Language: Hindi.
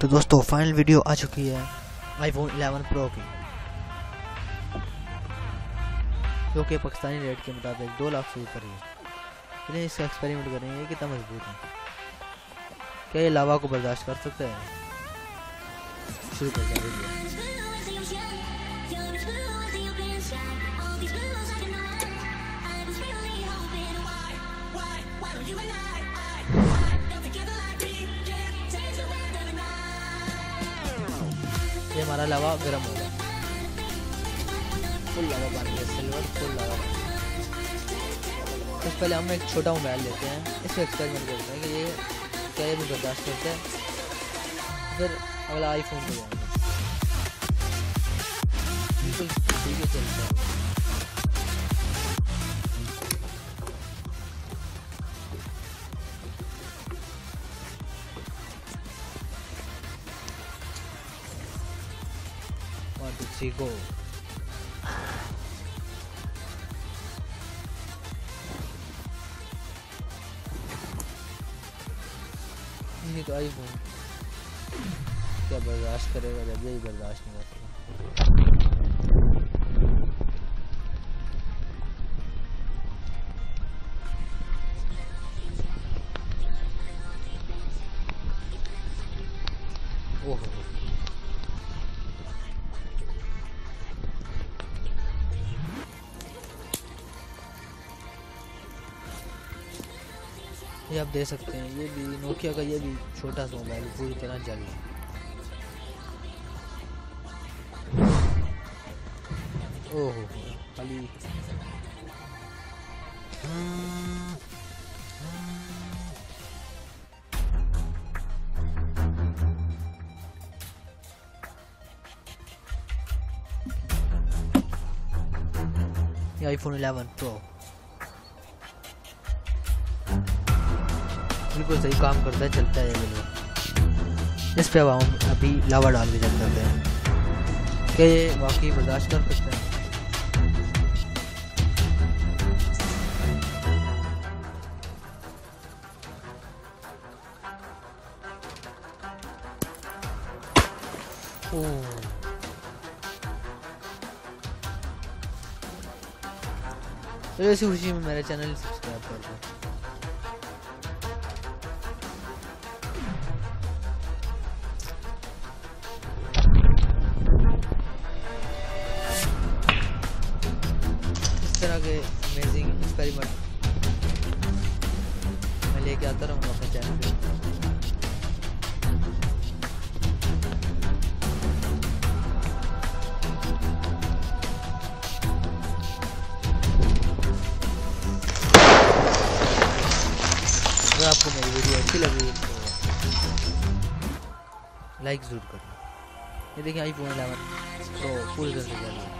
तो दोस्तों फाइनल वीडियो आ चुकी है आईफोन 11 प्रो की, जो कि पाकिस्तानी रेट के मुताबिक दो लाख से ऊपर है। चलिए इसका एक्सपेरिमेंट करेंगे कितना मज़बूत है। क्या ये लावा को बर्दाश्त कर सकते हैं? शुरू कर दें ये हमारा लावा गर्म हो गया। फुल लावा बन गया, सिल्वर फुल लावा। गया तो पहले हम एक छोटा मोबाइल लेते हैं इसको एक्सपेरिमेंट करते हैं कि ये क्या ये भी बर्दाश्त करते हैं। फिर अगला आईफोन पे बिल्कुल ठीक है, चलता है। Go. नहीं तो क्या बर्दाश्त करेगा जब यही बर्दाश्त नहीं करता ये आप दे सकते हैं। ये भी नोकिया का ये भी छोटा सा मोबाइल पूरी तरह जल है। ओहो, खाली। आईफोन 11 प्रो बिल्कुल सही काम करता है, चलता है बिल्कुल इस पे अब हम अभी लावा डाल के चेक करते हैं। क्या ये वाकई बर्दाश्त कर सकते हैं? चलो इसी खुशी में मेरे चैनल सब्सक्राइब कर दो। तरह के अमेजिंग एक्सपेरिमेंट मैं लेके आता रहूँगा अपने चैनल अगर आपको मेरी वीडियो अच्छी लगी तो लाइक ज़रूर करना ये देखिए आईफोन 11 प्रो फुल कर